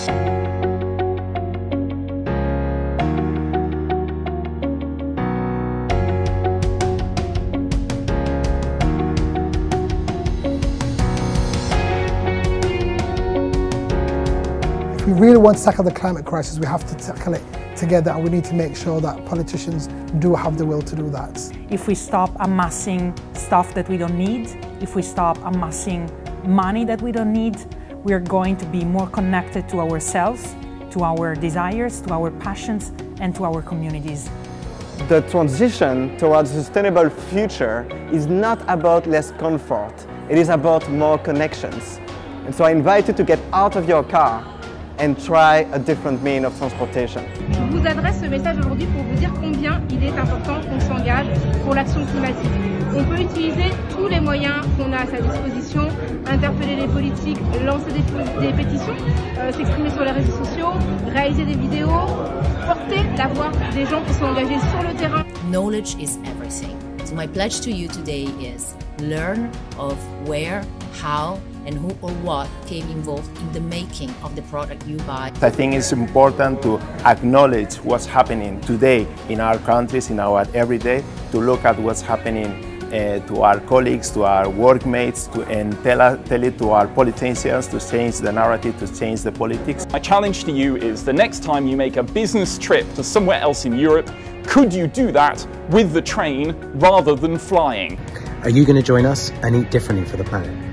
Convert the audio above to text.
If we really want to tackle the climate crisis, we have to tackle it together and we need to make sure that politicians do have the will to do that. If we stop amassing stuff that we don't need, if we stop amassing money that we don't need, we are going to be more connected to ourselves, to our desires, to our passions, and to our communities. The transition towards a sustainable future is not about less comfort, it is about more connections. And so I invite you to get out of your car and try a different means of transportation. Je vous adresse ce message aujourd'hui pour vous dire combien il est important qu'on s'engage pour l'action climatique. On peut utiliser tous les moyens qu'on a à sa disposition, interpeller les politiques, lancer des, des pétitions, euh, s'exprimer sur les réseaux sociaux, réaliser des vidéos, porter la voix des gens qui sont engagés sur le terrain. Knowledge is everything. So my pledge to you today is learn of where, how, and who or what came involved in the making of the product you buy. I think it's important to acknowledge what's happening today in our countries, in our everyday, to look at what's happening uh, to our colleagues, to our workmates, to, and tell, tell it to our politicians to change the narrative, to change the politics. My challenge to you is the next time you make a business trip to somewhere else in Europe, could you do that with the train rather than flying? Are you going to join us and eat differently for the planet?